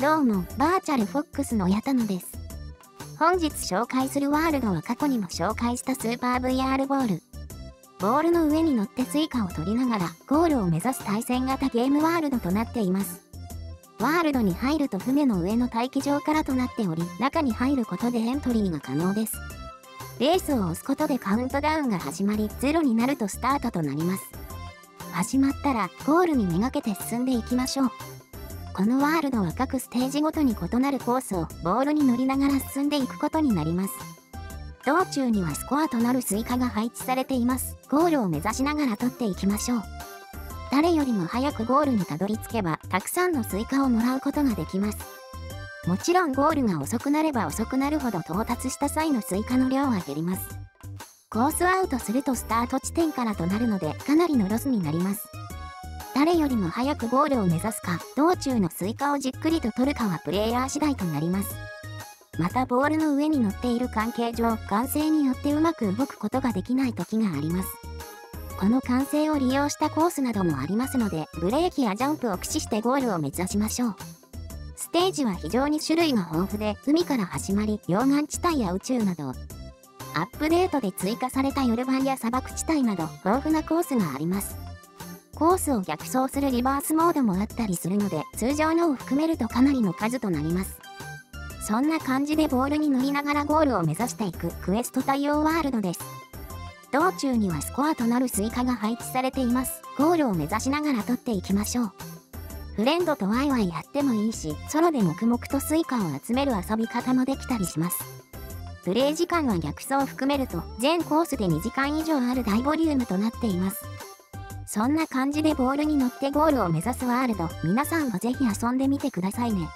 どうも、バーチャルフォックスの矢田野です。本日紹介するワールドは過去にも紹介したスーパー VR ボール。ボールの上に乗ってスイカを取りながらゴールを目指す対戦型ゲームワールドとなっています。ワールドに入ると船の上の待機場からとなっており、中に入ることでエントリーが可能です。レースを押すことでカウントダウンが始まり、0になるとスタートとなります。始まったらゴールにめがけて進んでいきましょう。このワールドは各ステージごとに異なるコースをボールに乗りながら進んでいくことになります。道中にはスコアとなるスイカが配置されています。ゴールを目指しながら取っていきましょう。誰よりも早くゴールにたどり着けば、たくさんのスイカをもらうことができます。もちろんゴールが遅くなれば遅くなるほど到達した際のスイカの量は減ります。コースアウトするとスタート地点からとなるので、かなりのロスになります。誰よりも早くゴールを目指すか、道中のスイカをじっくりと取るかはプレイヤー次第となります。またボールの上に乗っている関係上、慣性によってうまく動くことができない時があります。この慣性を利用したコースなどもありますので、ブレーキやジャンプを駆使してゴールを目指しましょう。ステージは非常に種類が豊富で、海から始まり、溶岩地帯や宇宙など、アップデートで追加された夜版や砂漠地帯など豊富なコースがあります。コースを逆走するリバースモードもあったりするので、通常のを含めるとかなりの数となります。そんな感じでボールに乗りながらゴールを目指していくクエスト対応ワールドです。道中にはスコアとなるスイカが配置されています。ゴールを目指しながら取っていきましょう。フレンドとワイワイやってもいいし、ソロで黙々とスイカを集める遊び方もできたりします。プレイ時間は逆走を含めると全コースで2時間以上ある大ボリュームとなっています。そんな感じでボールに乗ってゴールを目指すワールド、皆さんはぜひ遊んでみてくださいね。